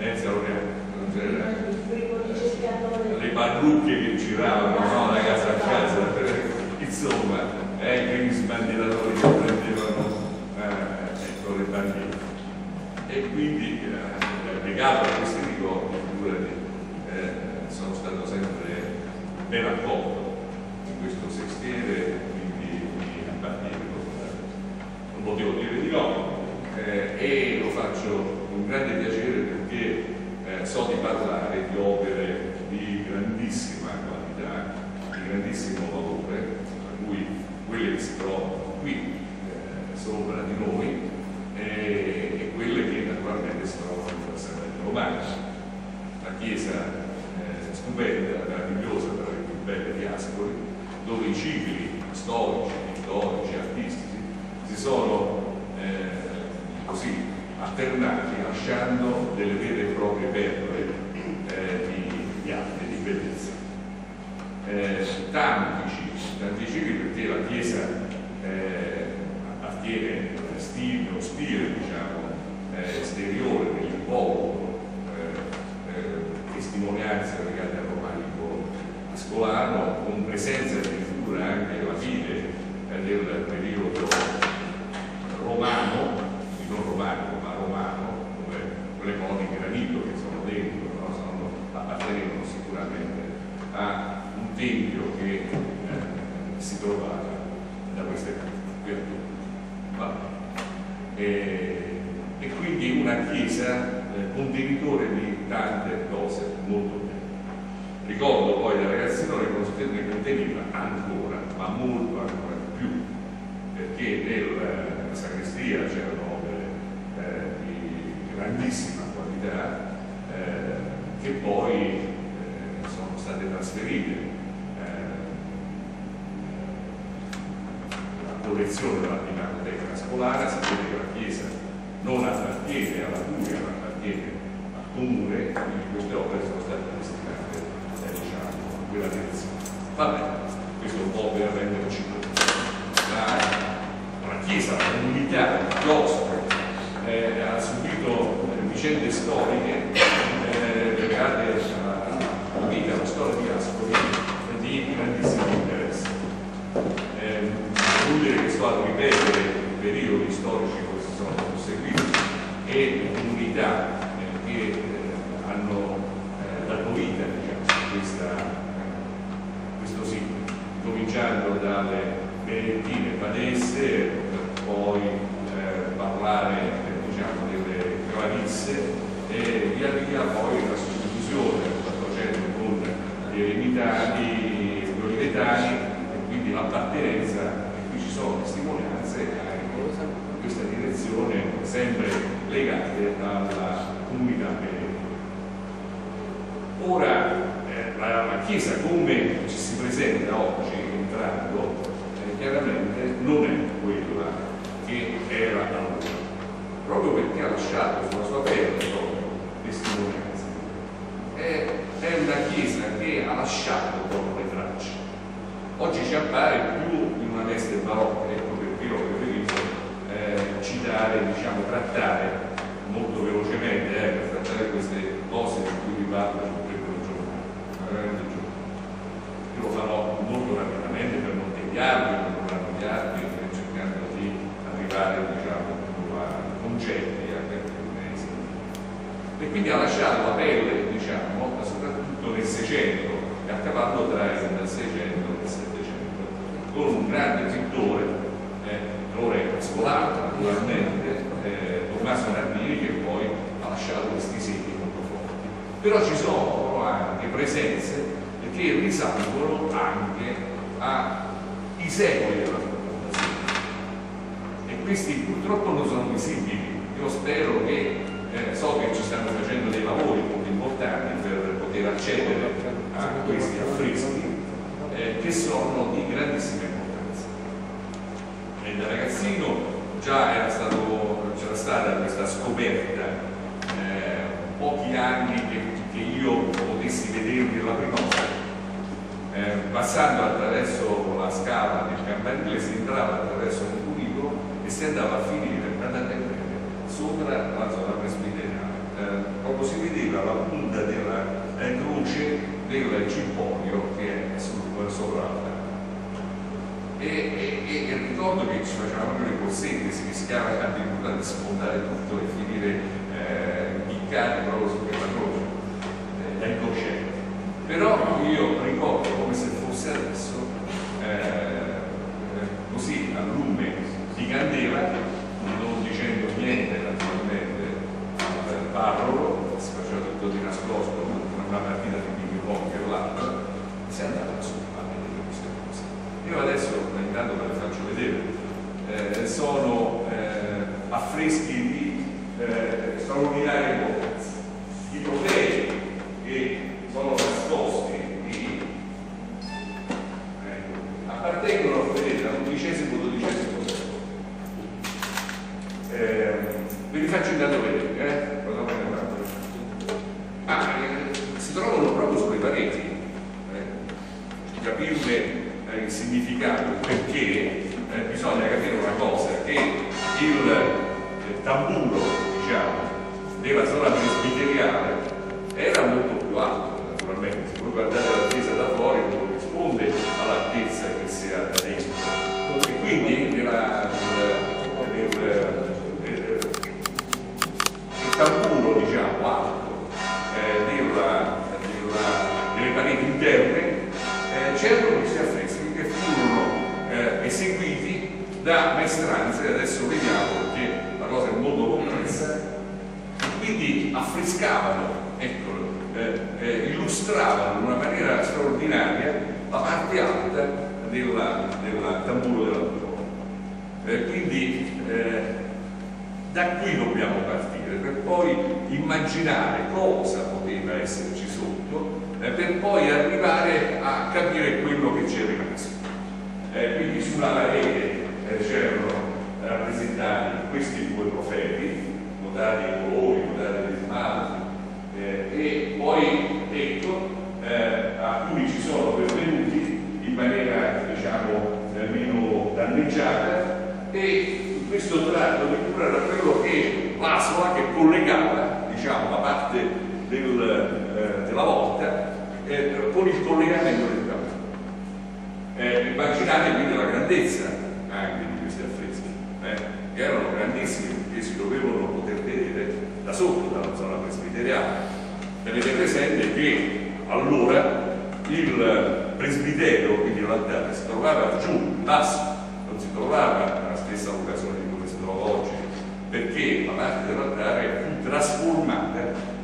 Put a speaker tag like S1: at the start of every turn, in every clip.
S1: eh, le parrucche che giravano no, da casa a casa, insomma, eh, quegli sbandieratori che prendevano eh, ecco, le bandiere. E quindi eh, legato a questi ricordi, figurati, eh, sono stato sempre ben accolto in questo sestiere, quindi mi appartiene non potevo dire di no eh, e lo faccio con grande piacere perché eh, so di parlare di opere di grandissima qualità, di grandissimo valore, tra cui quelle che si trovano qui eh, sopra di noi eh, e quelle che naturalmente si trovano in San Romano. La chiesa eh, stupenda, meravigliosa, tra le più belle di Ascoli, dove i cicli storici, pittorici, artistici si sono eh, così alternati lasciando delle vere e proprie perle eh, di, di di bellezza. Eh, tanti cicli, tanti cicli perché la Chiesa eh, appartiene a stile, stile diciamo, eh, esteriore dell'involucro, eh, eh, testimonianze legate al romanico ascolano, con presenza addirittura anche alla fine del periodo romano, non romanico ma romano, come quelle cose di granito che sono dentro, no? sono, appartenevano sicuramente a un tempio che eh, si trovava da queste parti. E, e, quindi una chiesa eh, contenitore di tante cose molto belle. Ricordo poi da ragazzino che ne conteneva ancora, ma molto ancora di più, perché nella sacrestia c'erano eh, grandissima qualità eh, che poi eh, sono state trasferite la collezione della Pinacoteca Scolare, sapete che la Chiesa non appartiene alla Curia, ma appartiene al Comune, quindi queste opere sono state destinate eh, diciamo, a quella direzione. Vabbè, questo è un po' per renderci conto. La, la Chiesa, la comunità, il chiostro, eh, ha subito eh, vicende storiche eh, legate alla, alla vita, alla storia di Ascoli di grandissimo interesse. Eh, inutile che sto a ripetere i periodi storici che si sono seguiti e le comunità eh, che eh, hanno eh, dato vita diciamo, questa, questo sito, cominciando dalle Benedictine Padesse, per poi eh, parlare diciamo, delle Clarisse e via via poi la sostituzione del 400 con gli Eremitani, gli Olivetani e quindi l'appartenenza, e qui ci sono testimonianze in questa direzione sempre legate alla comunità benedetta. Ora eh, la, la, Chiesa come ci si presenta oggi entrando eh, chiaramente non è quella che era allora, proprio perché ha lasciato sulla sua pelle testimonianze. È, è una Chiesa che ha lasciato proprio le tracce. Oggi ci appare più in una veste barocca, ecco perché ho preferito citare, diciamo, trattare molto velocemente eh, per trattare queste cose di cui vi parlo su il giorno, veramente il giorno. Io lo farò molto rapidamente per non tagliarvi, per non annoiarvi, cercando di arrivare diciamo, a concetti a mesi. E quindi ha lasciato la pelle, diciamo, soprattutto nel 600 e a cavallo tra il 600 e il 700, con un grande pittore, scolato naturalmente, eh, Tommaso Nardini, che poi ha lasciato questi segni molto forti. Però ci sono anche presenze che risalgono anche ai secoli della fondazione. E questi purtroppo non sono visibili. Io spero che, eh, so che ci stanno facendo dei lavori molto importanti per poter accedere a questi affreschi eh, che sono di grandissima importanza. E da ragazzino già c'era stata questa scoperta eh, pochi anni che, che, io potessi vederli la prima volta. Eh, passando attraverso la scala del campanile si entrava attraverso un cunicolo e si andava a finire, guardate sopra la zona presbiterale, eh, proprio si vedeva la punta della eh, croce del cimponio che è sopra l'altare. E, e, e, ricordo che ci facevano le corsette, si rischiava addirittura di sfondare tutto e finire eh, piccati proprio su ecco, eh, alcuni ci sono pervenuti in maniera diciamo meno danneggiata e questo tratto di cura era quello che l'ascola che collegava diciamo, la parte del, eh, della volta eh, con il collegamento del cammino. Eh, immaginate quindi la grandezza anche di questi affreschi, eh, che erano grandissimi perché si dovevano poter vedere da sotto, dalla zona presbiteriale. Tenete presente che allora il presbiterio, quindi l'altare, si trovava giù, in basso, non si trovava nella stessa occasione oggi, perché la parte dell'altare fu trasformata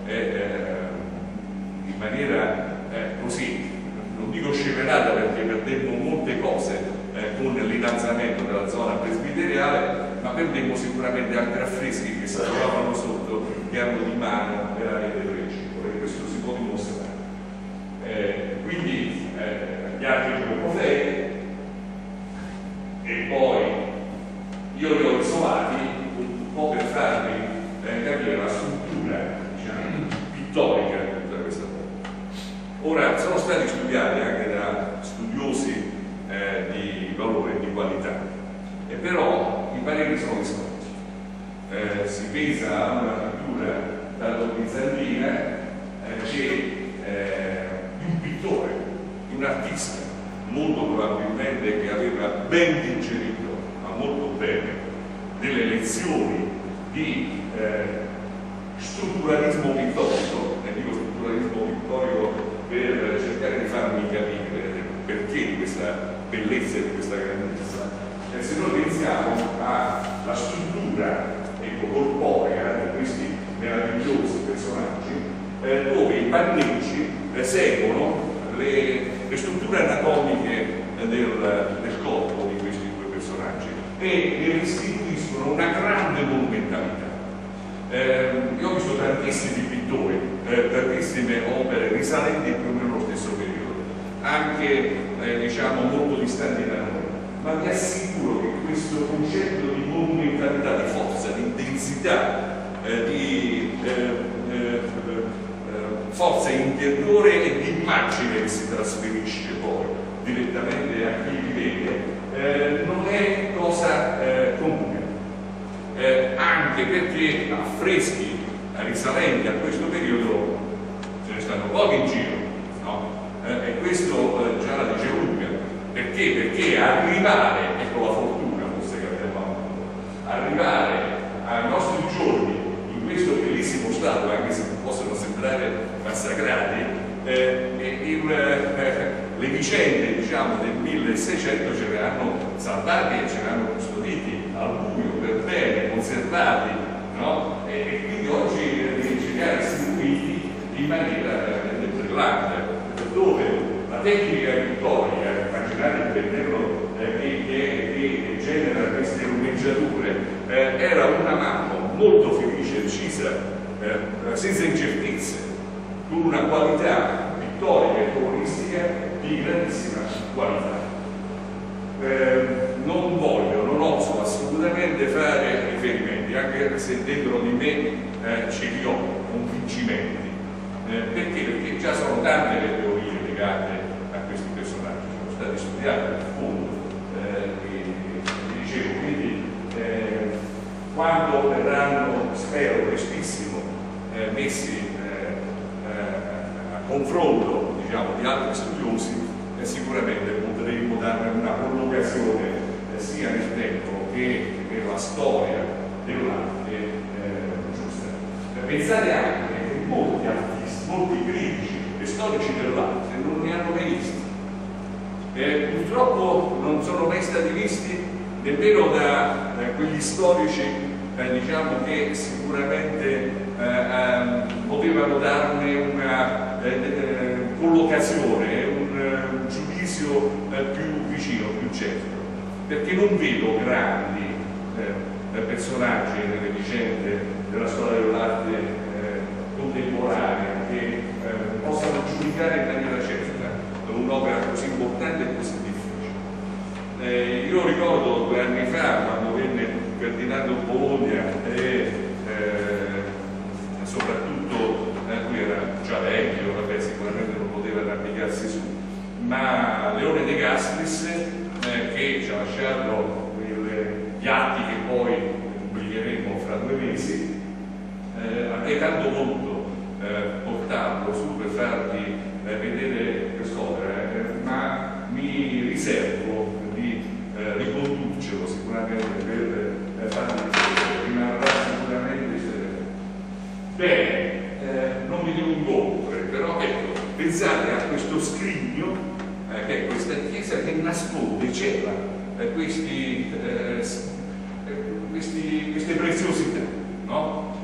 S1: eh, eh, in maniera eh, così, non dico sceverata perché perdemmo molte cose eh, con l'innalzamento della zona presbiteriale, ma perdemmo sicuramente altri affreschi che si trovavano sotto, che erano di mano della rete principale, e questo si può dimostrare. Eh, quindi eh, gli altri due profeti e poi io li ho isolati un po' per farvi eh, capire la struttura diciamo, pittorica di tutta questa cosa. Ora, sono stati studiati anche da studiosi eh, di valore e di qualità, e però i pareri sono discorsi. Eh, si a una pittura tanto bizantina eh, che eh, di un pittore, un artista, molto probabilmente che aveva ben digerito molto bene delle lezioni di eh, strutturalismo pittorico, e dico strutturalismo pittorico per cercare di farmi capire perché di questa bellezza e di questa grandezza. E se noi pensiamo alla struttura ecco, corporea di questi meravigliosi personaggi, eh, dove i panneggi eh, seguono le, le, strutture anatomiche del, del corpo di questi due personaggi e ne restituiscono una grande monumentalità. Eh, io ho visto tantissimi pittori, eh, tantissime opere risalenti più o meno allo stesso periodo, anche eh, diciamo molto distanti da noi, ma vi assicuro che questo concetto di monumentalità, di forza, di intensità, eh, di eh, eh, forza interiore e di immagine che si trasferisce poi direttamente a chi li vede non è cosa eh, comune, eh, anche perché affreschi risalenti a questo periodo ce ne stanno pochi in giro, no? eh, e questo eh, già la dice Luca, perché? Perché arrivare, ecco la fortuna forse che abbiamo avuto, arrivare ai nostri giorni in questo bellissimo stato, anche se possono sembrare massacrati, eh, il, eh, le vicende diciamo, del 1600 ce le hanno salvati e ce le hanno custoditi al buio, per bene, conservati, no? e, e, quindi oggi ce li ha distribuiti in maniera eh, brillante, dove la tecnica pittorica, immaginate il pendello eh, che, che, che, genera queste lumeggiature, eh, era una mano molto felice, decisa, eh, senza incertezze, con una qualità pittorica e coloristica di grandissima qualità. Eh, non voglio, non oso assolutamente fare riferimenti, anche se dentro di me eh, ce li ho convincimenti. Eh, perché? Perché già sono tante le teorie legate a questi personaggi, sono stati studiati a fondo, eh, dicevo, quindi eh, quando verranno, spero prestissimo, eh, messi a confronto diciamo, di altri studiosi, eh, sicuramente potremmo dare una collocazione eh, sia nel tempo che nella storia dell'arte eh, giusta. Pensate anche che molti artisti, molti critici e storici dell'arte non ne hanno mai visti. Eh, purtroppo non sono mai stati visti nemmeno da quegli storici eh, diciamo che sicuramente eh, ehm, potevano darne una collocazione, un, un giudizio eh, più vicino, più certo, perché non vedo grandi eh, personaggi nelle vicende della storia dell'arte eh, contemporanea che eh, possano giudicare in maniera certa un'opera così importante e così difficile. Eh, io ricordo due anni fa quando venne Ferdinando Bologna ma Leone De Gastris eh, che ci ha lasciato gli atti che poi pubblicheremo fra due mesi, eh, avrei tanto voluto eh, portarlo su per farvi eh, vedere quest'opera, eh, ma mi riservo di eh, ricondurcelo sicuramente per farvi vedere, rimarrà sicuramente bene non mi dilungo oltre, però ecco, pensate a questo scrigno, eh, che è questa chiesa che nasconde, cela eh, questi, eh, questi, queste preziosità, no?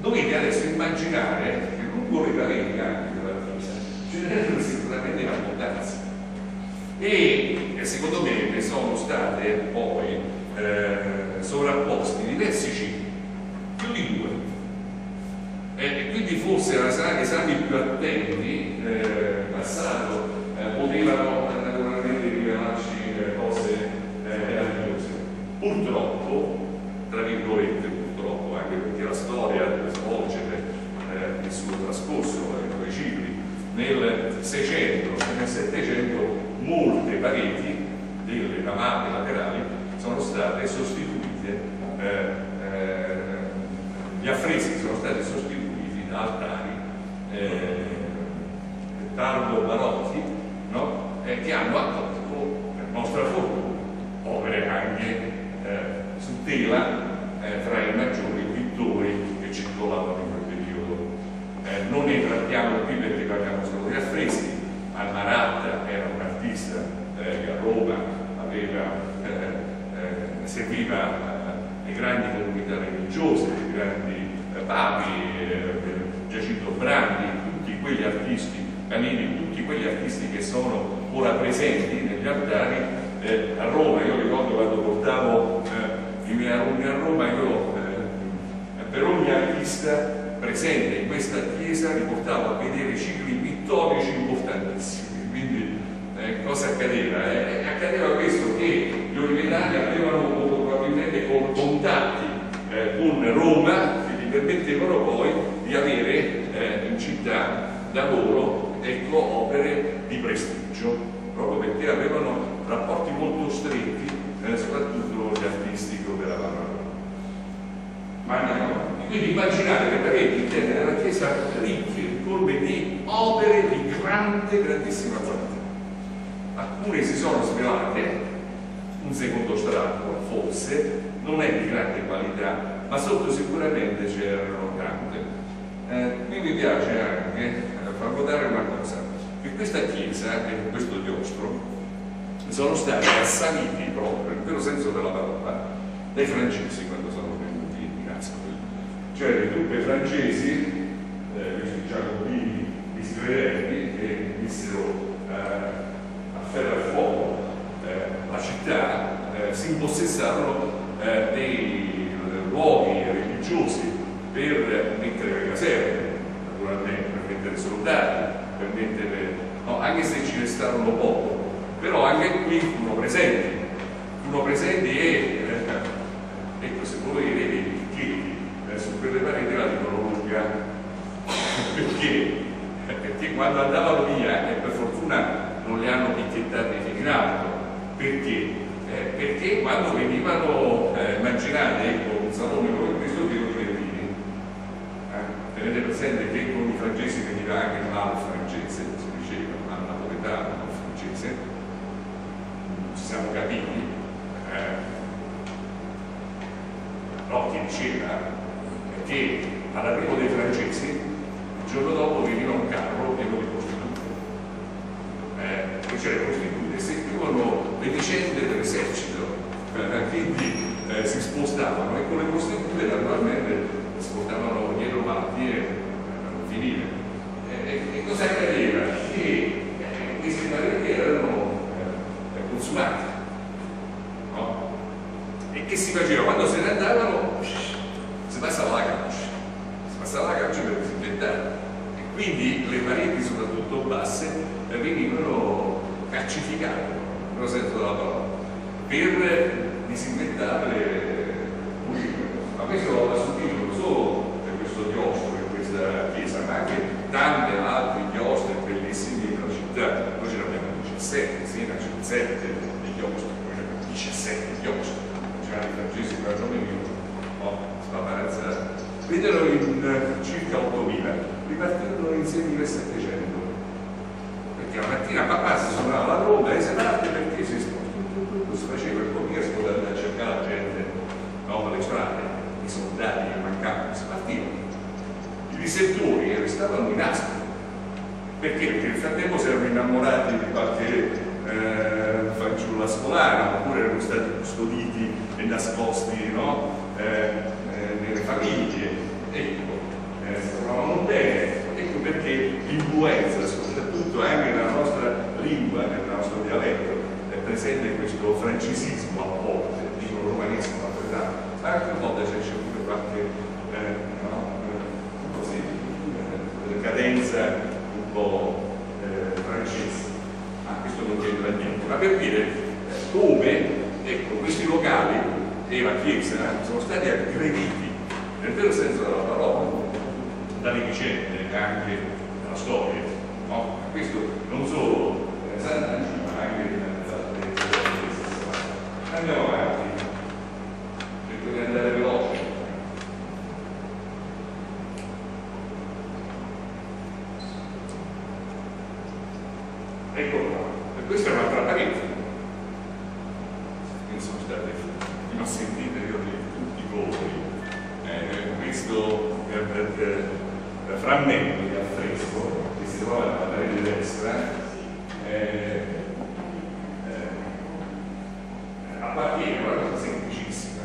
S1: dovete adesso immaginare che lungo le pareti anche della chiesa ce n'erano sicuramente abbondanza e secondo me ne sono state poi eh, sovrapposti diversi cicli, più di due e quindi forse gli esami più attenti eh, passato eh, potevano naturalmente rivelarci eh, cose meravigliose. Purtroppo, tra virgolette purtroppo, anche perché la storia deve svolgere eh, il suo trascorso in quei cicli, nel 600 e nel 700 molte pareti delle navate laterali sono state sostituite, eh, eh, gli affreschi sono stati sostituiti altari eh, tardo barocchi? Eh, che hanno accolto, per nostra fortuna, opere anche eh, su tela eh, tra i maggiori pittori che circolavano in quel periodo. Eh, non ne trattiamo qui perché parliamo solo di affreschi, ma Maratta era un artista eh, che a Roma aveva, serviva le grandi comunità religiose, i grandi papi, Giacinto Brandi, tutti quegli artisti, Canini, tutti quegli artisti che sono ora presenti negli altari eh, a Roma. Io ricordo quando portavo eh, i miei alunni a Roma, io eh, per ogni artista presente in questa chiesa li portavo a vedere cicli pittorici importantissimi. Quindi eh, cosa accadeva? Eh, accadeva questo che gli olivetari avevano probabilmente contatti con Roma che gli permettevano poi di avere in città da loro ecco, opere di prestigio, proprio perché avevano rapporti molto stretti, eh, soprattutto gli artisti che operavano. Ma andiamo quindi immaginate le pareti interne della chiesa ricche, colme di opere di grande, grandissima qualità. Alcune si sono svelate, un secondo strato forse, non è di grande qualità, ma sotto sicuramente c'erano tante. Eh, qui mi piace anche eh, far notare una cosa, che questa chiesa e questo diostro sono stati assaliti proprio, nel vero senso della parola, dai francesi quando sono venuti in Ascoli. Cioè le truppe francesi, eh, questi giacobini discredenti, che vissero eh, a ferro e fuoco eh, la città, eh, si impossessarono eh, dei luoghi religiosi per mettere le caserme, naturalmente, mettere soldati, per mettere... No, anche se ci restarono poco, però anche qui furono presenti, furono presenti e, eh, ecco, se voi vedete i picchetti eh, su quelle pareti la dicono lunga, perché? Perché quando andavano via, e per fortuna non li hanno picchiettati fino in alto, perché? Eh, perché quando venivano, eh, immaginate ecco, un salone come questo pieno di verdini, eh, tenete presente che con i francesi veniva anche il mal francese, si diceva, mal napoletano, mal francese, siamo capiti, eh, diceva che all'arrivo dei francesi il giorno dopo veniva un carro pieno di prostitute eh, che c'erano prostitute e sentivano le vicende dell'esercito eh, quindi eh, si spostavano e con le prostitute naturalmente spostavano dietro malattie eh, per finire e, e cosa accadeva? che eh, questi erano consumati. No? E che si faceva? Quando se ne andavano si passava la calce, si passava la calce per disinfettare. E quindi le pareti, soprattutto basse, venivano calcificate, nello senso della parola, per disinfettare ma questo l'ho subito non solo per questo chiostro, per questa chiesa, ma anche tanti altri chiostri bellissimi della città. Noi ce ne abbiamo 17, Siena c'è 7 di chiostri, poi c'è 17 chiostri, c'erano i francesi per ragione mio, no, spaparazza. Videro in uh, circa 8.000, ripartirono insieme nel 700. Perché la mattina papà si suonava la tromba e se parte perché si si faceva il commercio da andare a cercare la gente no, per le strade, i soldati che mancavano, si partivano. I disettori restavano in asco perché? Perché nel frattempo si erano innamorati di qualche eh, fanciulla scolana oppure erano stati custoditi e nascosti no? eh, eh, nelle famiglie. Ecco, eh, si trovavano bene. Ecco perché l'influenza, soprattutto anche nella nostra lingua, nel nostro dialetto, è presente questo francesismo a volte, dico romanesimo napoletano, ma anche a volte c'è pure qualche eh, no, eh, così, cadenza un po' eh, francese, ma questo non c'entra niente, ma per dire eh, come ecco, questi locali e la chiesa sono stati aggrediti nel vero senso della parola dalle vicende e anche dalla storia. No? Questo non solo eh, Sant'Angelo, ma anche nelle altre chiese. Andiamo avanti, cerco di andare veloce. Ecco qua, e questa è un'altra parete. Che sono state, non sentite io di tutti voi, eh, questo eh, eh, frammento di affresco che si trova nella parete destra eh, appartiene a una cosa semplicissima,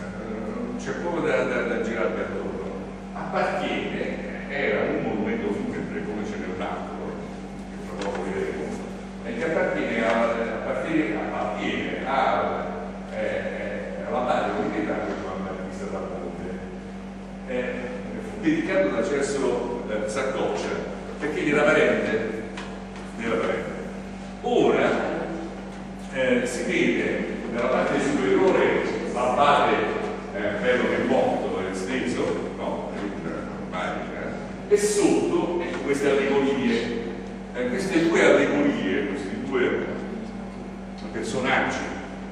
S1: non c'è poco da, da, da girare per loro, appartiene, era un monumento funebre come ce n'è un altro, che tra poco vedremo e che appartiene, a, appartiene, appartiene a, eh, alla madre militare di Juan Battista da Ponte. Eh, fu dedicato da Cesso eh, Saccoccia perché gli era parente, gli era parente. Ora eh, si vede nella parte superiore l'abate eh, bello che è morto, è steso, no? e sotto ecco, queste allegorie eh, queste due allegorie, questi due personaggi,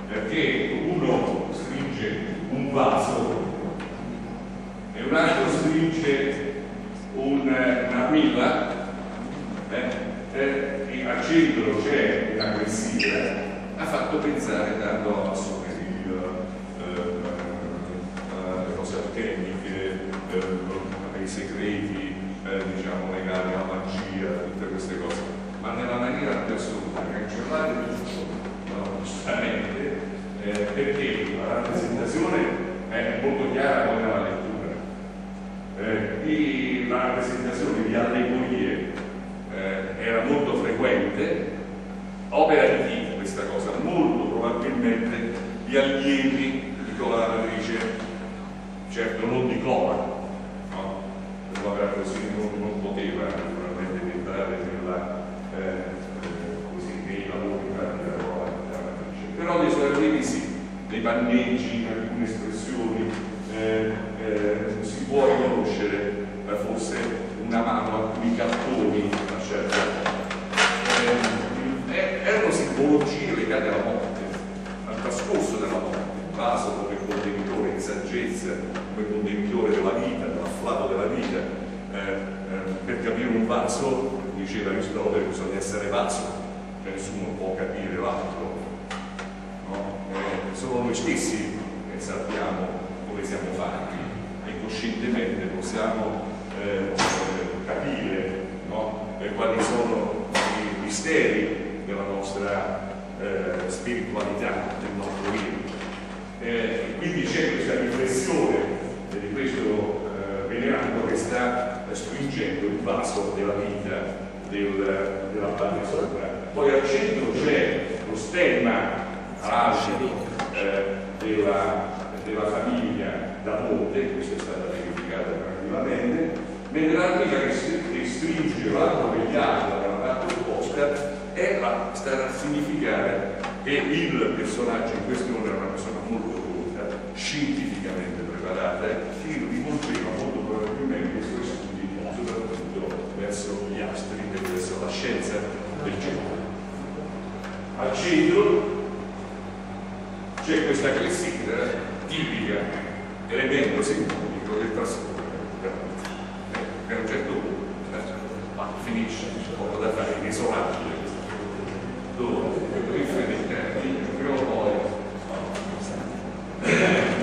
S1: perché uno stringe un vaso e un altro stringe un, un'aquilla, eh, eh, al centro c'è una clessidra, ha fatto pensare tanto a Someria, eh, alle eh, cose alchemiche, eh, ai segreti diciamo, legati alla magia, tutte queste cose, ma nella maniera più assoluta, cancellare tutto, giustamente, eh, perché la rappresentazione è molto chiara come nella lettura. Eh, la rappresentazione di allegorie eh, era molto frequente, opera di cosa? Molto probabilmente di allievi di Cola Matrice, certo non di Cola, no? L'opera così non, non, poteva naturalmente entrare nella, eh, così, nei lavori della Cola Matrice, però dei suoi allievi sì, dei panneggi, alcune espressioni, eh, eh, si può riconoscere forse una mano, alcuni cartoni, una certa. Eh, eh, erano simbologie legate alla morte, al trascorso della morte, il vaso come contenitore di saggezza, come contenitore della vita, dell'afflato della vita. Eh, eh, per capire un vaso, diceva Aristotele, bisogna essere vaso, cioè nessuno può capire l'altro. No? Eh, solo noi stessi sappiamo come siamo fatti e coscientemente possiamo eh, capire no? quali sono i misteri della nostra eh, spiritualità, del nostro io. Eh, quindi c'è questa riflessione di questo eh, venerando che sta stringendo il vaso della vita del, della parte sopra. Poi al centro c'è lo stemma alto eh, della, della famiglia da ponte, questa è stata verificata tranquillamente, mentre l'artica che, che stringe l'arco vegliato dalla parte opposta è la, sta a significare che il personaggio in questione era una persona molto colta, scientificamente preparata, che rivolgeva molto probabilmente i suoi studi soprattutto verso gli astri e verso la scienza del cielo. Al centro c'è questa clessidra tipica, elemento simbolico del trasporto. Che a un certo punto ma finisce, c'è poco da fare, inesorabile dove? Prima o poi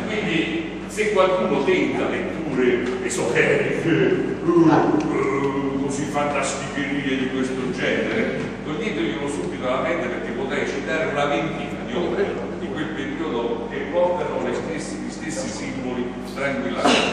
S1: quindi se qualcuno tenta letture esoteriche uh, uh, così fantasticherie di questo genere toglieteglielo subito alla mente perché potrei citare una ventina di opere di quel periodo che portano stessi simboli tranquillamente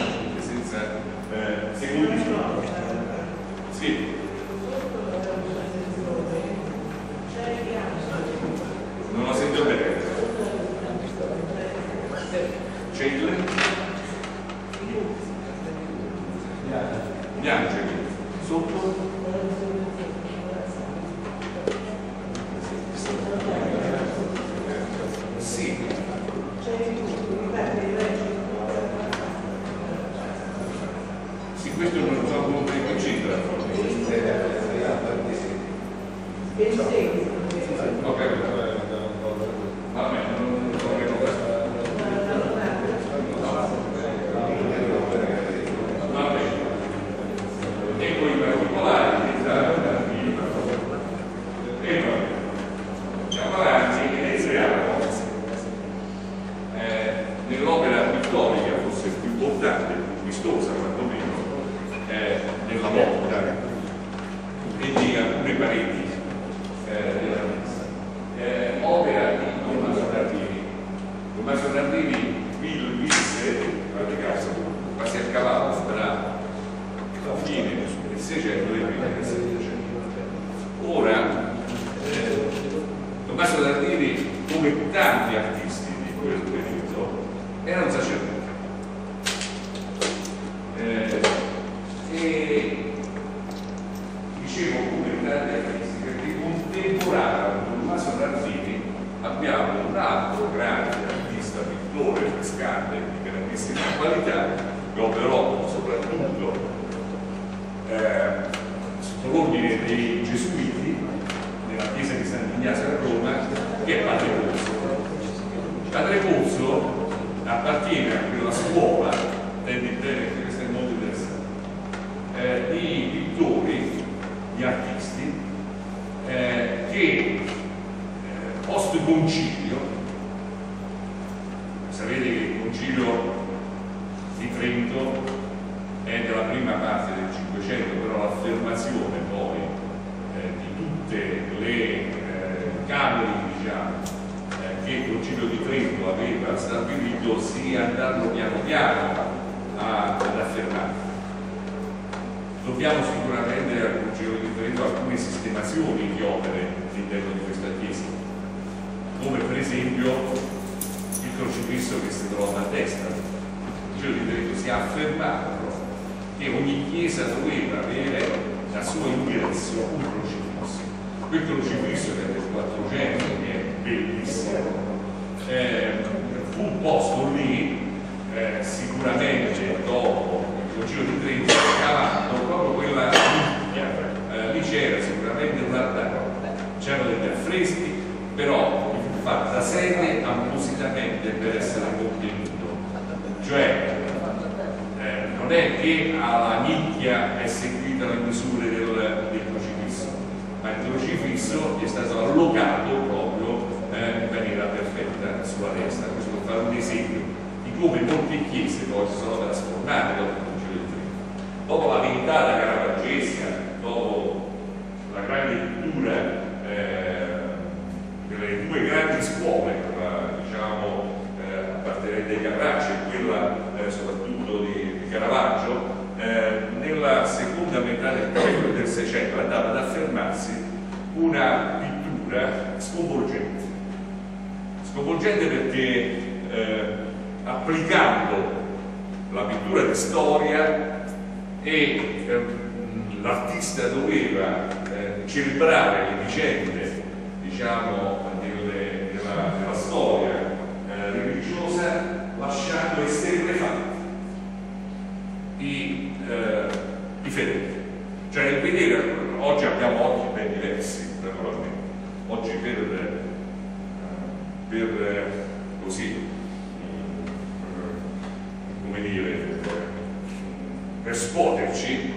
S1: esempio il crocifisso che si trova a destra. Il Concilio di Trento si è affermato che ogni chiesa doveva avere la sua ingresso un crocifisso. Quel crocifisso che è del 400, che è bellissimo, eh, fu posto lì eh, sicuramente dopo il Concilio di Trento, cavando proprio quella. Eh, lì c'era sicuramente un altare, c'erano degli affreschi, però fu fatta sede appositamente per essere contenuto. Cioè, non è che alla nicchia è seguita le misure del, del crocifisso, ma il crocifisso è stato allocato proprio eh, in maniera perfetta sulla destra. Questo per fare un esempio di come molte chiese poi si sono trasformate dopo il Concilio Trento. Dopo la ventata caravaggesca, dopo la grande grandi scuole, quella diciamo eh, appartenente ai Carracci e quella eh, soprattutto di Caravaggio, eh, nella seconda metà del, del Seicento andava ad affermarsi una pittura sconvolgente. Sconvolgente perché eh, applicando la pittura di storia e eh, l'artista doveva eh, celebrare le vicende diciamo, della, della, storia eh, religiosa lasciando esterrefatti i, eh, i fedeli. Cioè nel vedere, oggi abbiamo occhi ben diversi, naturalmente. Oggi per, eh, per eh, così, come dire, per scuoterci,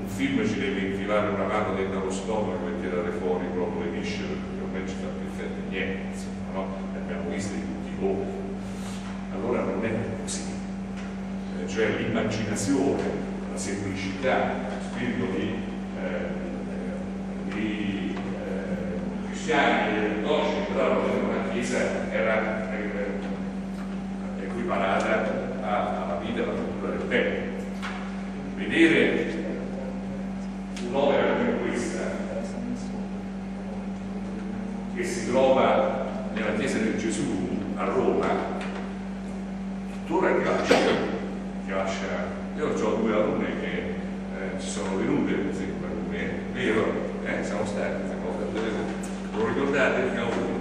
S1: un film ci deve infilare una mano dentro lo stomaco e tirare fuori proprio le viscere, fa più effetto niente, insomma, no? Ne abbiamo visti tutti come. Allora non è così cioè l'immaginazione, la semplicità, lo spirito di, eh, di eh, cristiani ortodossi che però una chiesa era eh, equiparata alla vita e alla cultura del tempo. Vedere un'opera come questa che si trova nella chiesa di Gesù a Roma, tuttora lascia che lascia io ho due alunne che eh, ci sono venute per esempio per me vero eh, siamo stati lo ricordate il cavolo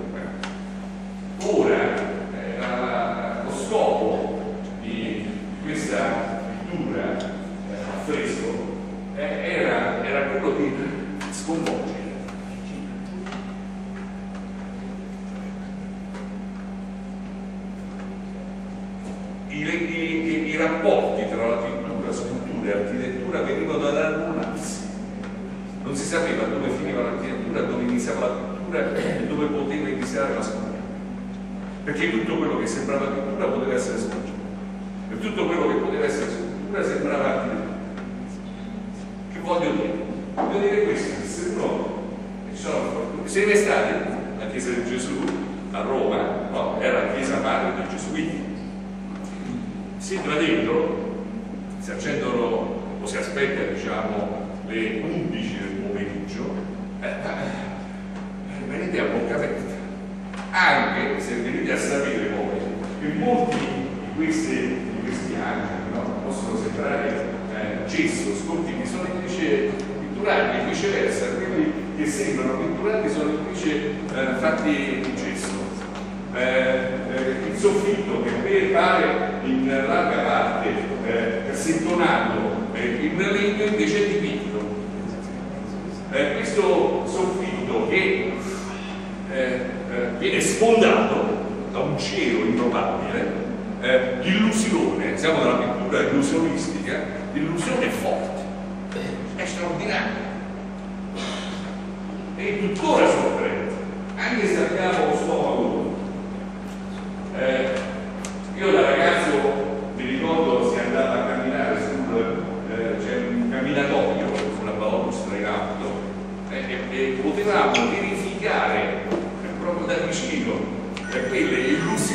S1: ora eh, lo scopo di questa pittura eh, a fresco eh, era, era quello di sconvolgere I, i, i, rapporti tra la pittura, scultura e architettura venivano ad annullarsi. Non si sapeva dove finiva l'architettura, dove iniziava la pittura e dove poteva iniziare la scultura. Perché tutto quello che sembrava pittura poteva essere scultura. E tutto quello che poteva essere scultura sembrava architettura. Che voglio dire? Voglio dire questo, se uno se ne state la chiesa di Gesù a Roma, no, era la chiesa madre dei Gesuiti si entra dentro, si accendono o si aspetta diciamo le 11 del pomeriggio, eh, eh, venite a bocca aperta. Anche se venite a sapere poi che molti di, queste, di questi angeli no, possono sembrare eh, gesso, scolpiti, sono invece pitturati e viceversa, quelli che sembrano pitturati sono invece eh, fatti in gesso eh, il soffitto che pare in larga parte eh, cassettonato in legno invece è dipinto. Eh, questo soffitto che eh, eh, viene sfondato da un cielo improbabile, l'illusione, siamo nella pittura illusionistica, l'illusione è forte, è straordinaria. E tuttora sorprende, anche se abbiamo lo stomaco eh, io da ragazzo mi ricordo si andava a camminare sul, eh, c'è un camminatoio sulla balustra in alto eh,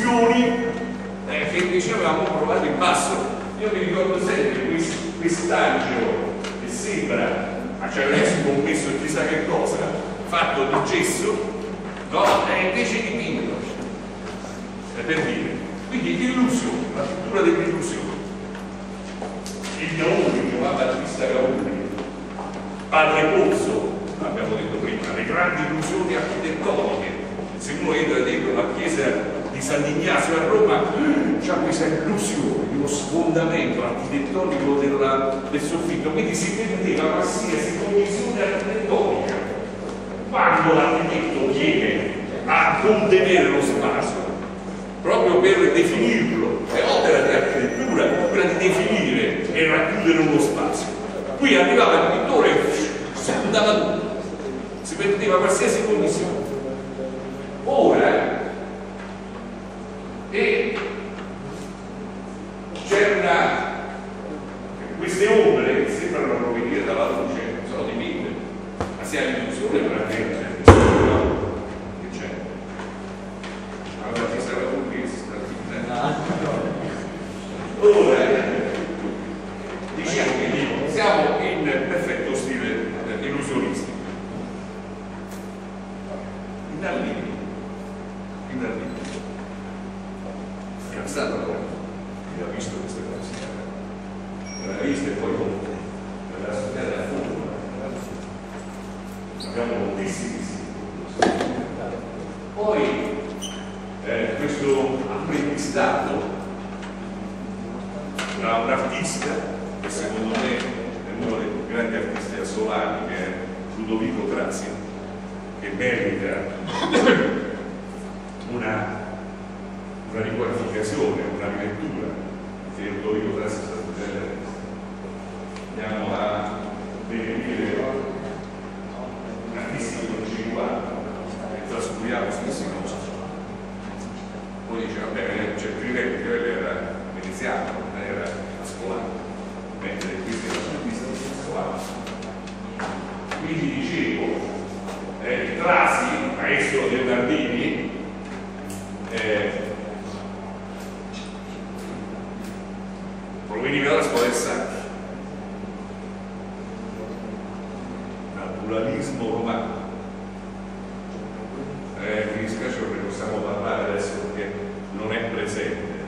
S1: e, e vicino quelle illusioni avevamo provato in basso. Io mi ricordo sempre quest'angelo che sembra, ma ci avresti commesso chissà che cosa, fatto di gesso, no? E invece di pinto. È per dire. Quindi l'illusione, la figura dell'illusione. Il Gauni, Giovanni Battista Gauni, Padre Pozzo, abbiamo detto prima, le grandi illusioni architettoniche. Se uno entra dentro la chiesa di Sant'Ignazio a Roma, c'è questa illusione di uno sfondamento architettonico della, del soffitto, quindi si perdeva qualsiasi cognizione architettonica. Quando l'architetto viene a contenere lo spazio, proprio per definirlo, è opera di architettura, quella di definire e racchiudere uno spazio. Qui arrivava il pittore andava tutto, si perdeva qualsiasi condizione. Ora, proveniva dalla scuola del Sacchi naturalismo romano. Eh, mi dispiace perché possiamo parlare adesso perché non è presente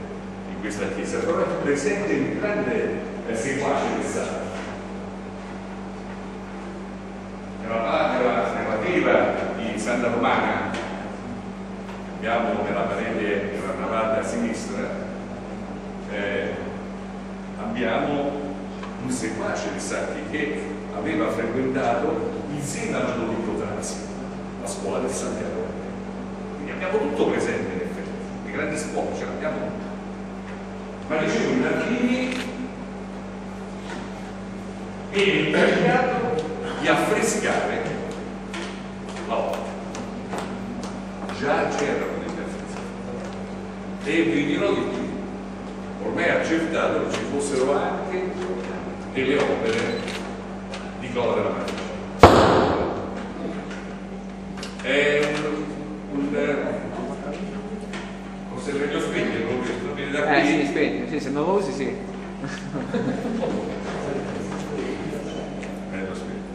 S1: in questa chiesa. Però è presente il grande eh, seguace del Sacchi Santa Romana abbiamo nella parete nella navata a sinistra eh, abbiamo un seguace di Sacchi che aveva frequentato insieme a Ludovico Trasi la scuola del Santiago quindi abbiamo tutto presente in effetti le grandi scuole ce l'abbiamo dicevo in archivi e incaricato di affrescare l'opera già c'erano degli affetti e vi dirò di più ormai è accertato che ci fossero anche delle opere di Cola della Mancia è un, un forse è meglio spegnerlo non viene da qui
S2: eh sì spegne sì se non lo usi sì
S1: meglio spegnerlo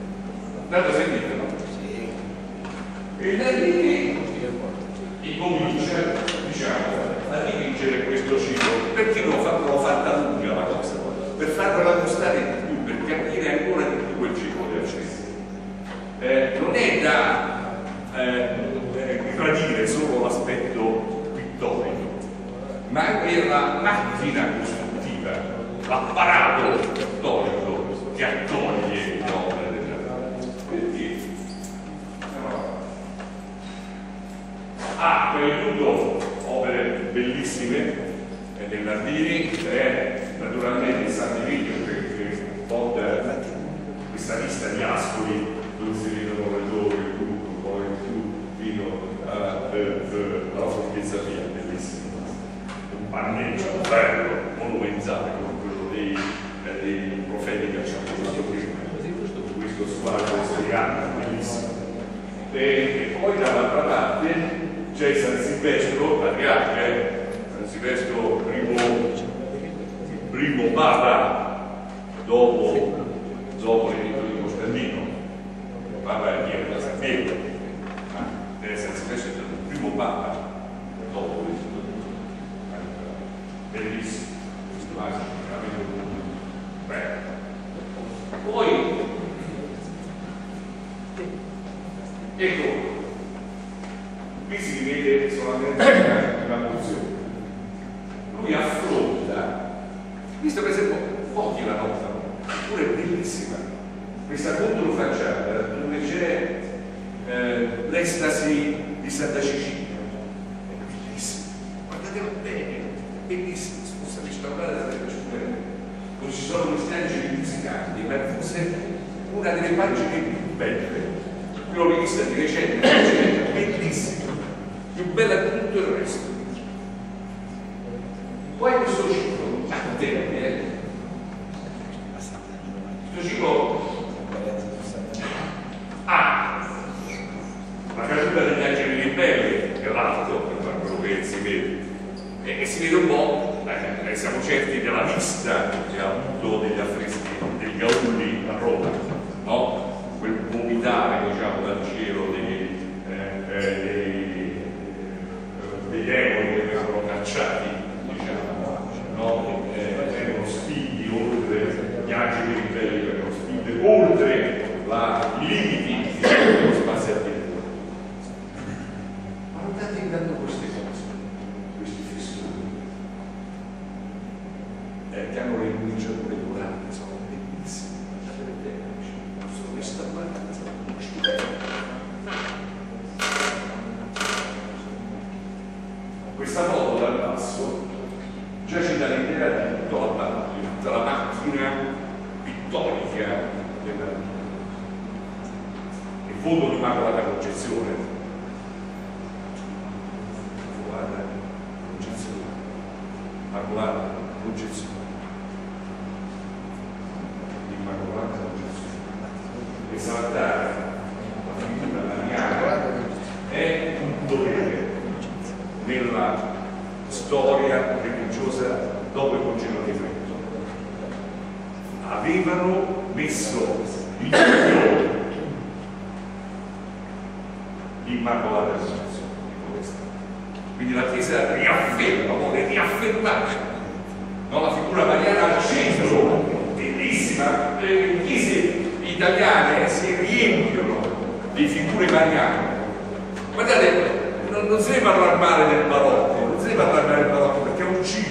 S1: tanto sentite no? e da lì incomincia diciamo, a dirigere questo ciclo perché l'ho, fatto, l'ho fatta lunga la cosa per farvela gustare di più per capire ancora di più quel ciclo di accesso eh, non è da eh, gradire solo l'aspetto pittorico ma è la macchina costruttiva l'apparato pittorico che accoglie l'opera ha creduto opere bellissime del Nardini e naturalmente campionato per quello che si vede e, e si vede un po', eh, eh siamo certi della vista che ha avuto degli affreschi degli Gaulli a Roma no?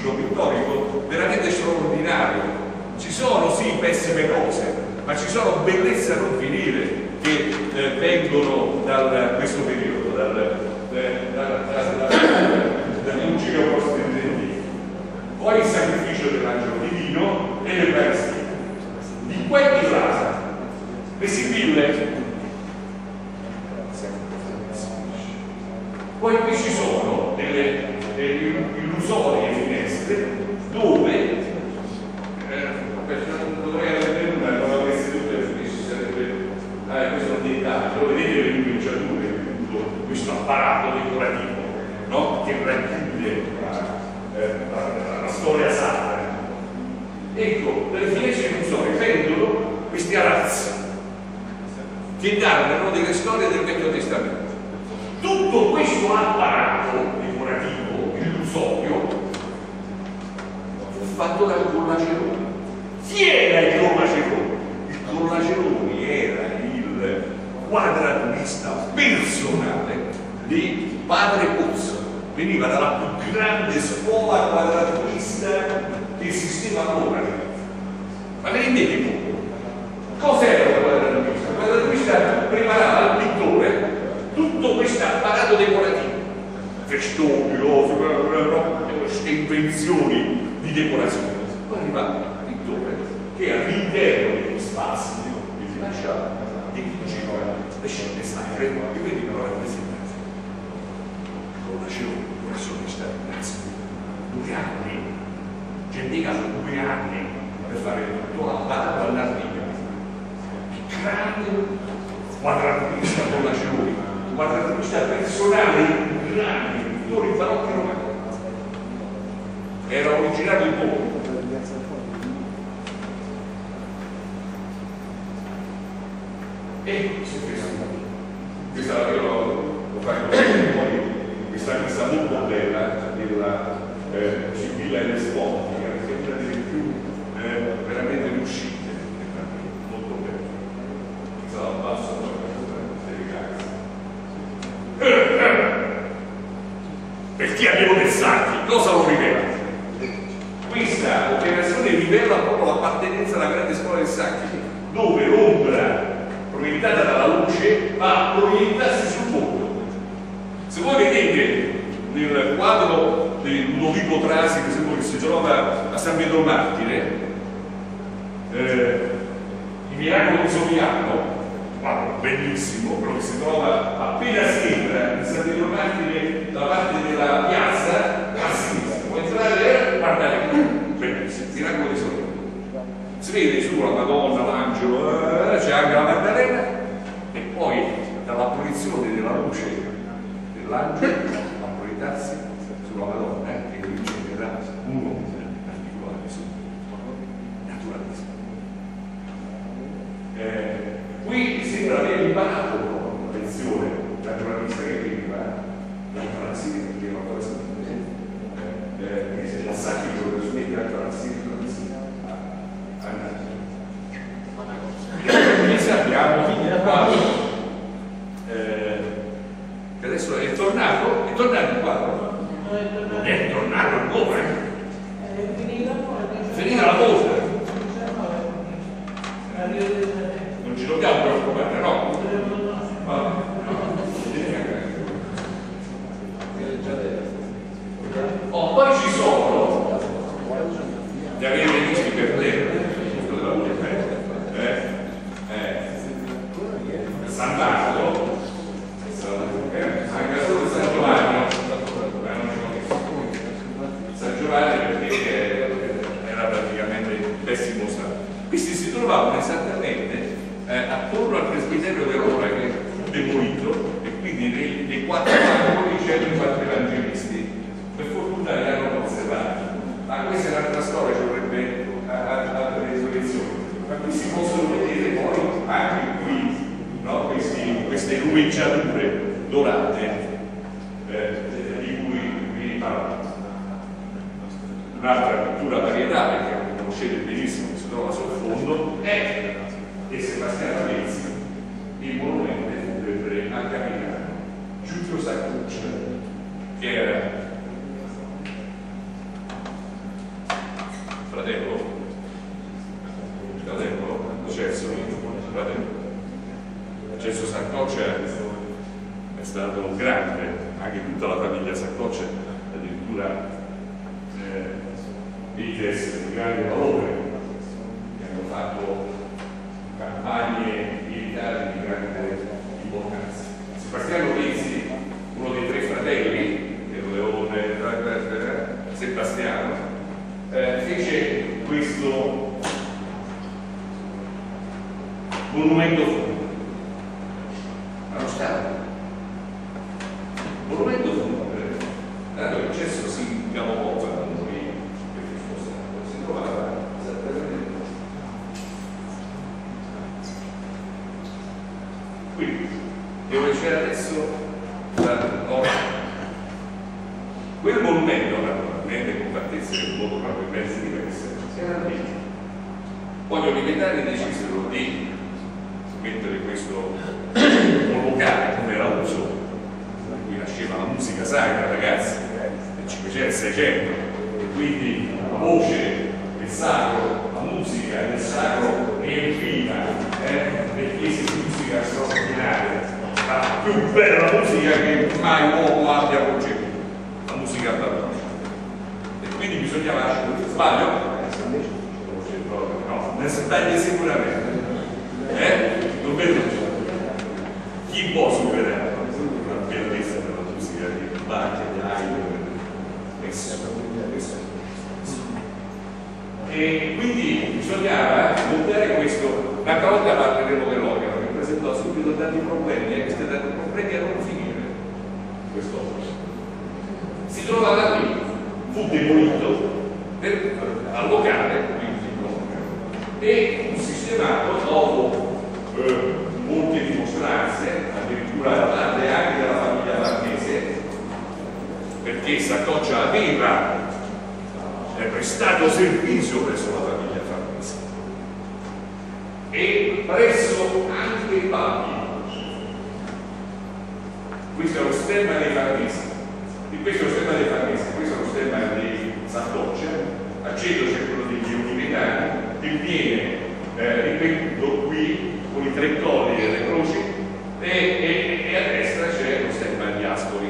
S1: artistico, pittorico veramente straordinario. Ci sono sì pessime cose, ma ci sono bellezze a non finire che eh, vengono da questo periodo, dal, eh, dal, dal, dal Poi il sacrificio dell'angelo divino e del grande quadratista con la Cioli, un quadratista personale, un grande pittore in barocco romano. Era originario di Bologna. E ecco, che adesso è tornato, è tornato il quadro, non è tornato ancora. è finita la voce. Sebastiano eh, fece questo monumento allo Stato monumento voglio limitare decisero di mettere questo un locale come era uso da cui nasceva la musica sacra ragazzi nel 500 600 e quindi la voce del sacro la musica il sacro riempiva eh, le chiese di musica straordinaria la più bella musica che mai uomo. E presso anche i papi. Questo è lo stemma dei Farnesi, di questo è lo stemma dei Farnesi, questo è lo stemma di Saccoccia, a centro c'è quello degli Unitari, che viene eh, ripetuto qui con i tre colli e le croci e, e, e a destra c'è lo stemma di Ascoli.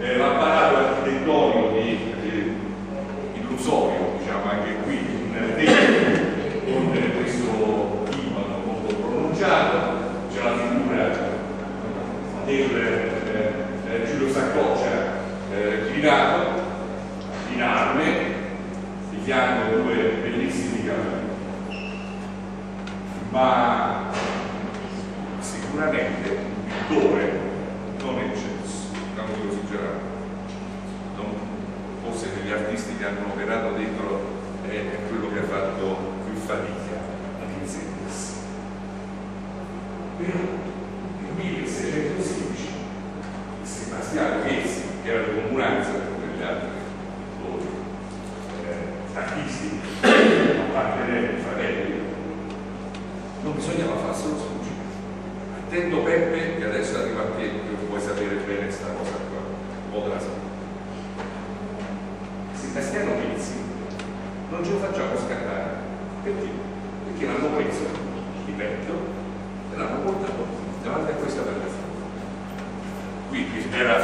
S1: Eh, L'apparato architettonico di, di illusorio, diciamo anche qui, in con questo timpano molto pronunciato, c'è la figura del eh, eh, Giulio Saccoccia eh, chinato in arme, di fianco due bellissimi cavalli ma sicuramente un pittore non eccesso, diciamo così generale. Non, forse degli artisti che hanno operato dentro è, è quello che ha fatto più fatica ad inserirsi. Però nel 1616 Sebastiano Ghezzi, che era di comunanza con gli altri pittori, eh, artisti appartenenti fratelli, non bisognava farselo sfuggire. Attento Peppe, che adesso arriva a te, che vuoi sapere bene questa cosa qua, un po' della sapere. Sebastiano Pizzi non ce lo facciamo scattare. Perché? Perché l'hanno preso di petto e l'hanno portato davanti a questa persona. Quindi era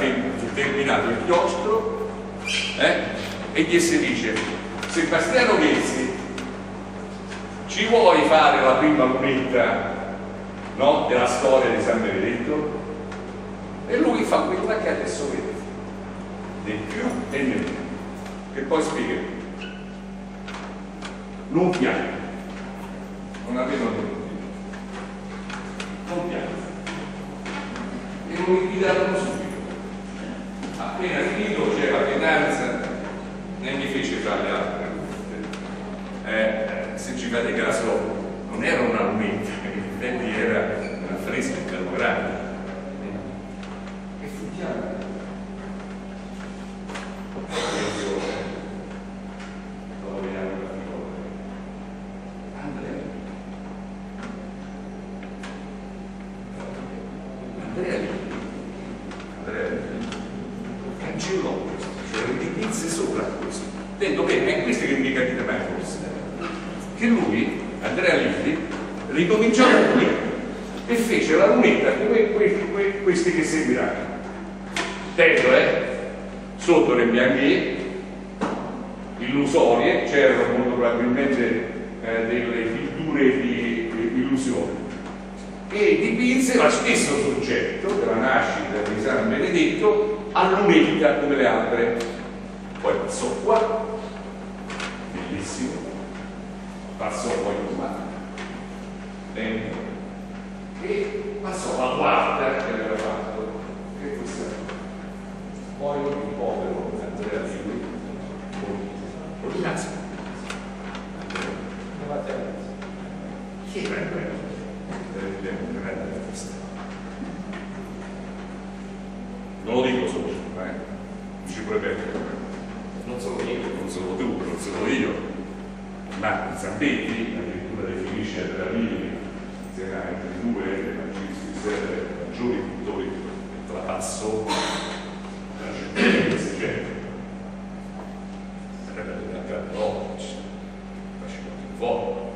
S1: terminato il chiostro eh? e gli si dice Sebastiano Pizzi ci vuoi fare la prima lunetta no, della storia di San Benedetto? E lui fa quella che adesso vedete, né più e né meno, che poi spiega. Non piange, non aveva niente, non piange. E lo liquidarono subito. Appena finito c'era pietanza, ne mi fece fare altre. Eh, se ci fate caso non era una lunetta, in effetti era una fresca grande e fu chiaro Andrea Andrea Andrea cancellò questo, cioè ridipinse sopra questo detto bene, è questo che mi capite mai forse che lui, Andrea Lilli, ricominciò lui e fece la lunetta come questi che seguiranno. Tetto, eh? Sotto le bianche illusorie, c'erano molto probabilmente eh, delle figure di, di illusione. E dipinse lo stesso soggetto della nascita di San Benedetto a lunetta come le altre. Poi passò qua, bellissimo, passò poi qua dentro e passò la quarta che aveva fatto che questa poi il povero Andrea Lilli con il naso chi era quello del grande festa non lo dico solo eh? ci puoi perdere io non sono tu non sono io ma Zampetti addirittura definisce Andrea Lilli insieme a altri due serve maggiori pittori trapasso della centinaia del Seicento sarebbe da Carlovic faceva un po'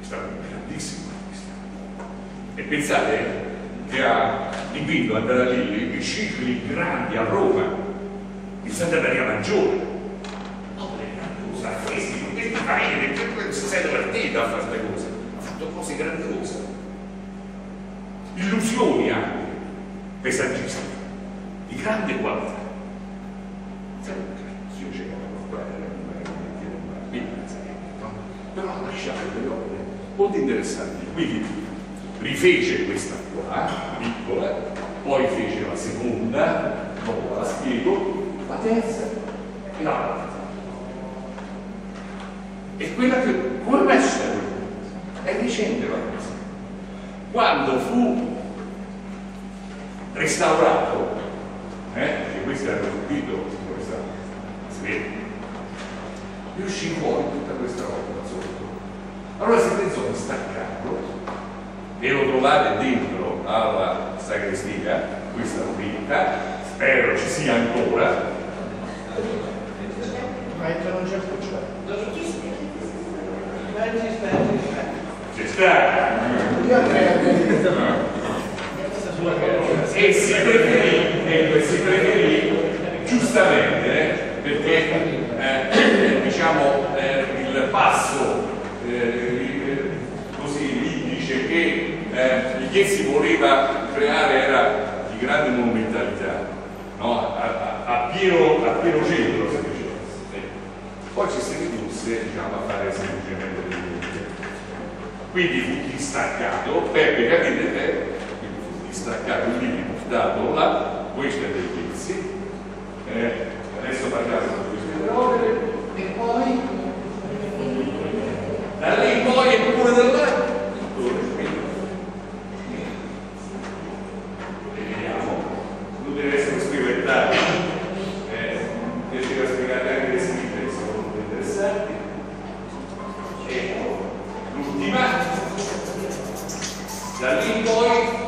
S1: è stato un grandissimo artista. E pensate che ha dipinto Andrea Lilli i cicli grandi a Roma in Santa Maria Maggiore affreschi, questi pareri, che si sei divertito a fare queste cose, ha fatto cose grandiose, illusioni anche, paesaggistiche, di grande qualità. Io c'ero qua, però ha lasciato delle opere molto interessanti. Quindi rifece questa qua, piccola, poi fece la seconda, dopo la terza e la è quella che come essere è recente la cosa quando fu restaurato eh, questi hanno subito questa si vede e uscì fuori tutta questa roba sotto allora si pensò di staccarlo e lo trovate dentro alla sagrestia questa rovita spero ci sia ancora
S3: Ma entro non c'è fuccia.
S1: c'è sta
S3: Io andrei
S1: e si preferì, ecco, e si preferì giustamente eh, perché eh, diciamo eh, il passo eh, eh, così lì dice che eh, il che si voleva creare era di grande monumentalità no? a, a- a pieno, a pieno centro si diceva. Poi ci si ridusse diciamo, a fare semplicemente delle punte quindi fu distaccato Peppe capite Peppe fu distaccato quindi portato là questo è dei pezzi eh, adesso parliamo di queste opere
S3: E poi
S1: da lì in poi è pure da là tutto respiro. e vediamo non deve essere scrivettato eh, riesco a spiegare anche le scritte che sono molto interessanti e l'ultima da lì in poi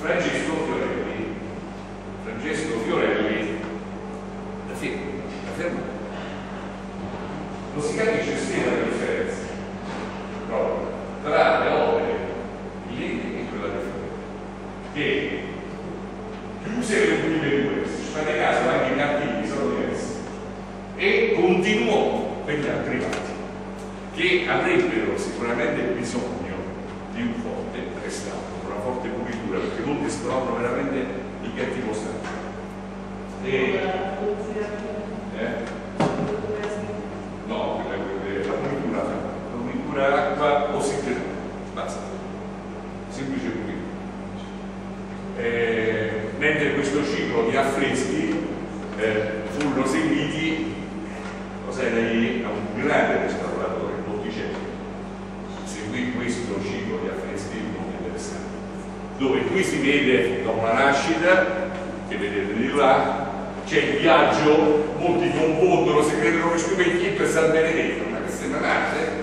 S1: Francesco Fiorelli Francesco Fiorelli la ferma la ferma non si capisce se la differenza proprio tra le opere di Lini e quella di Fiorelli che chiuse le prime due se ci fate caso anche i cartini sono diversi e continuò per gli altri privati che avrebbero sicuramente bisogno di un forte restauro, una forte pulitura, perché molti scoprono veramente il cattivo stato. E, eh? No, quella- quella- la pulitura, la pulitura acqua ossigenata, basta, semplice pulitura. Eh, mentre questo ciclo di affreschi eh, furono seguiti cos'è lei a un grande restauratore Botticelli seguì questo ciclo di affreschi molto interessante dove qui si vede dopo la nascita che vedete di là c'è il viaggio molti confondono si credono che Scumecchietto e San Benedetto ma queste manate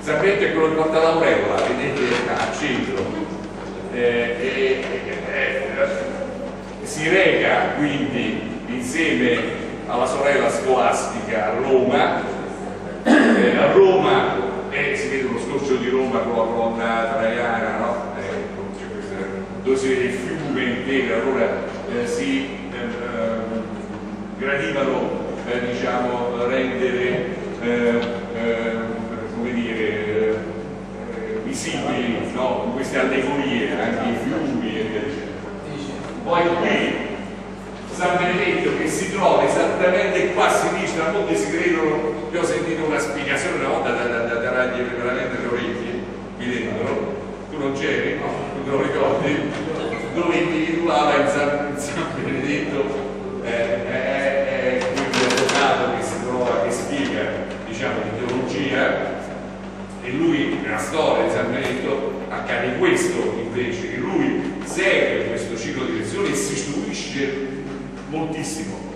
S1: San Benedetto quello che porta l'Aurella vedete là al centro. Eh, e- e- e- si reca quindi insieme alla sorella scolastica a Roma. Eh, a Roma eh, si vede uno scorcio di Roma con la colonna traiana no? Ecco, c'è questa- dove si vede il fiume intero allora eh, si eh, ehm, gradivano eh, diciamo rendere eh, eh, come dire eh, visibili no? queste allegorie anche i fiumi e via dicendo. Poi qui San Benedetto che si trova esattamente qua a sinistra, molti si credono che ho sentito una spiegazione una volta da, da, da, da veramente le orecchie, vedendolo, tu non c'eri, tu te lo ricordi, dove individuava il San, San Benedetto eh, è, è quel avvocato che si trova, che spiega diciamo di teologia e lui nella storia di San Benedetto accade questo invece che lui segue questo ciclo di lezioni e si istruisce moltissimo.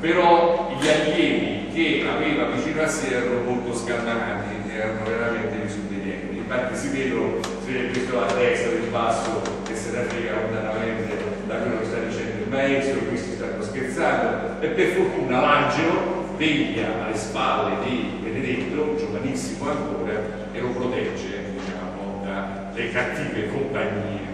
S1: Però gli allievi che aveva vicino a sé erano molto scalmanati erano veramente disobbedienti. Infatti si vedono vede questo a destra del basso che se ne frega lontanamente da quello che sta dicendo il maestro questi stanno scherzando e per fortuna l'angelo veglia alle spalle di Benedetto giovanissimo ancora e lo protegge diciamo dalle cattive compagnie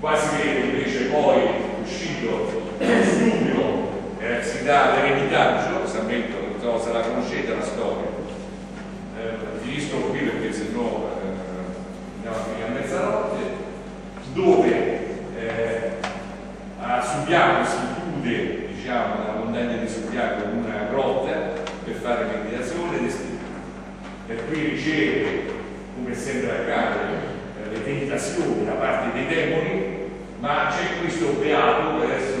S1: Qua si vede invece poi uscito subito eh, si dà l'ereditaggio, Sammetto, non so se la conoscete la storia. Eh, finisco qui andiamo finire a mezzanotte, dove eh, a Subiaco si chiude diciamo, nella montagna di Subiaco una grotta per fare meditazione ed estiva. E qui riceve, come sempre accade, eh, le tentazioni da parte dei demoni, ma c'è questo beato, che adesso